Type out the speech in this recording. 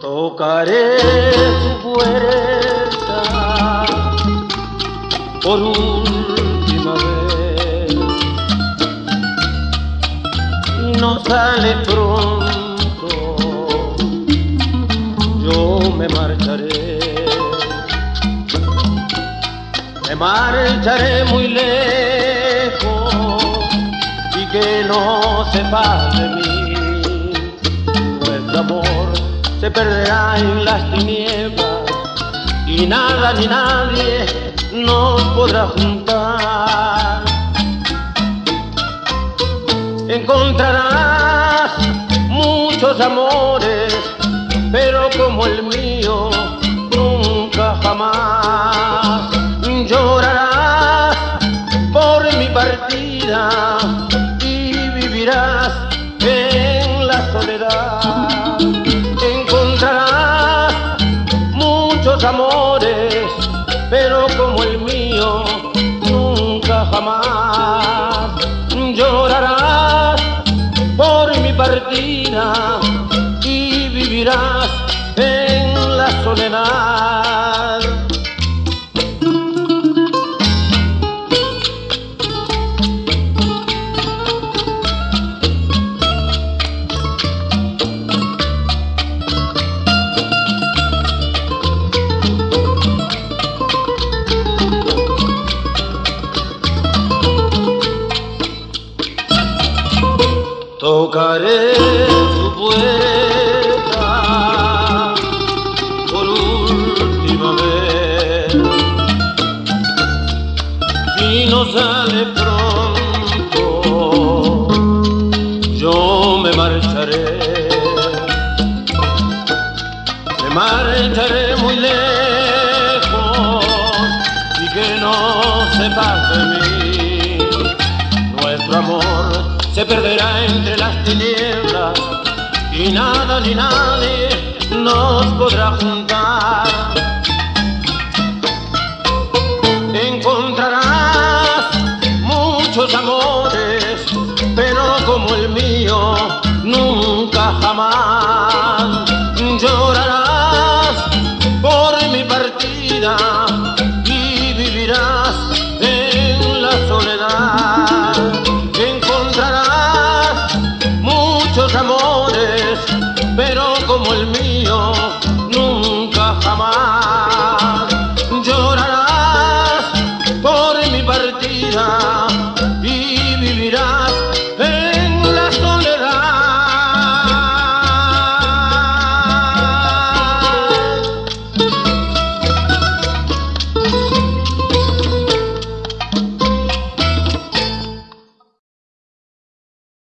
Tocaré tu puerta por última no sale pronto, yo me marcharé, me marcharé muy lejos y que no sepa de mí. Nuestro amor se perderá en las tinieblas y nada ni nadie nos podrá juntar. Encontrarás muchos amores, pero como el mío, nunca jamás llorarás por mi partida y vivirás en la soledad. Encontrarás muchos amores, pero como y vivirás en la soledad. Tocaré tu puerta por última vez. Y no sale pronto, yo me marcharé, me marcharé muy lejos y que no sepas de mí nuestro amor se perderá entre las tinieblas y nada ni nadie nos podrá juntar. Encontrarás muchos amores, pero como el mío. Krishna